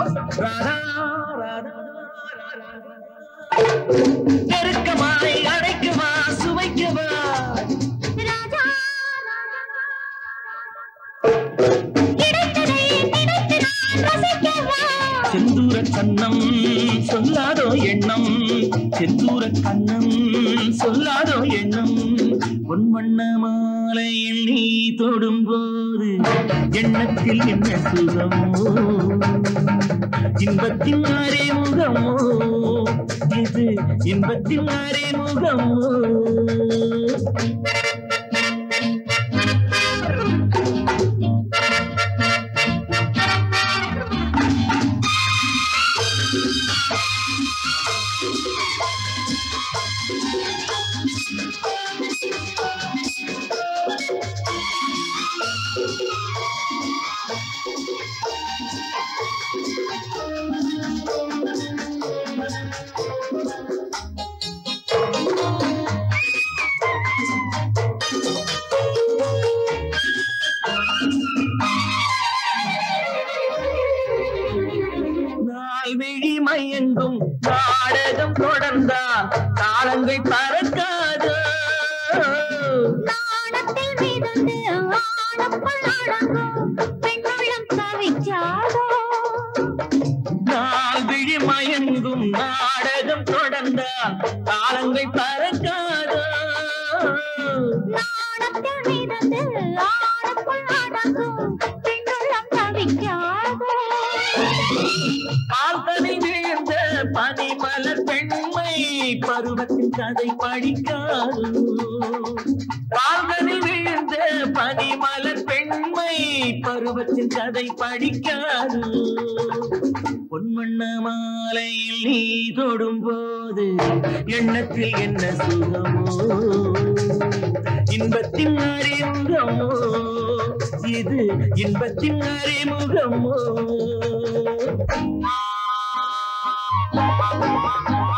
ராதா, ராதா. நெருக்கமாய் அழைக்குமா சுவைக்குமா செந்தூர கண்ணம் சொல்லாதோ எண்ணம். செந்தூர கண்ணம் சொல்லாதோ எண்ணம். பொன்வண்ண மாலையில் நீ தொடும்போது எண்ணத்தில் என்ன சுகமோ? இன்பத்தின் அறிமுகமோ இது இன்பத்தின் அறிமுகமோ தொடர்ந்தால் காலங்கள் பறக்காது. நாணத்தில் மிதந்து ஆணப்புள் அடங்கும். பெண்ணுள்ளம் தவிச்சாதோ? நாள் விழி மயங்கும் நாடகம் தொடர்ந்தால் காலங்கள் பறக்காது. பருவத்தின் கதை படிக்காது? பால்கனை விழுந்த பனிமலர் பெண்மை பருவத்தின் கதை படிக்காது? பொன்மண்ண மாலையில் நீ தொடும் போது எண்ணத்தில் என்ன சுகமோ? இன்பத்தின் அறிமுகமோ? இது இன்பத்தின் அறிமுகமோ? Thank you.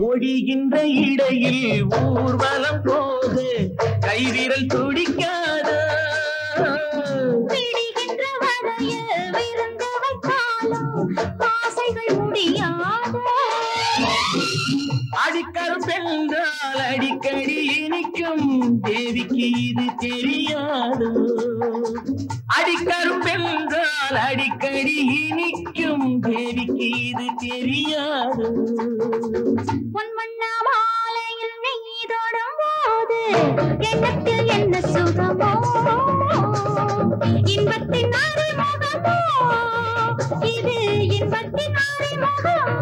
ஒடிகின்ற இடையில் ஊர்வலம் போது கைவிரல் துடிக்காது? அடிக்கரும் பெண்கள் அடிக்கடி இனிக்கும். தேவிக்கு இது தெரியாது? பெண்கள் வழியே நிற்கும் தேவிக்கு இது தெரியாது. பொன்மண்ணா மாலையில் நெய் தொடும் போது எண்ணத்தில் என்ன சுகமோ? இன்பத்தின் அறிமுகமோ? இது இன்பத்தின் அறிமுகமோ?